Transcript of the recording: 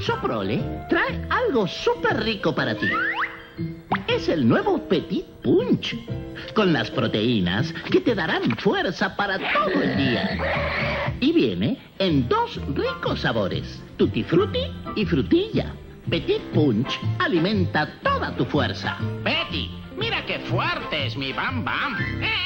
Soprole trae algo súper rico para ti. Es el nuevo Petit Punch con las proteínas que te darán fuerza para todo el día. Y viene en dos ricos sabores, Tutti Frutti y Frutilla. Petit Punch alimenta toda tu fuerza. Betty, mira qué fuerte es mi Bam Bam.